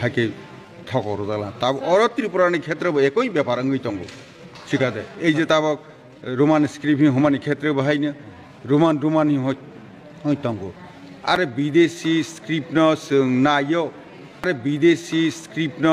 হাকে ঠকর দালা। তা অর ত্রিপুরানি ক্ষেত্র একই ব্যাপার আঙ্গি তঙ্গ শিখাতে। এই যে তাব রোমান স্ক্রিপ্ট হমানি ক্ষেত্রে বাহাইনো রোমান রোমানি হই তঙ্গ আরে বিদেশি स्क्रिप्ट न जों नायो आरो बिदेशी स्क्रिप्ट न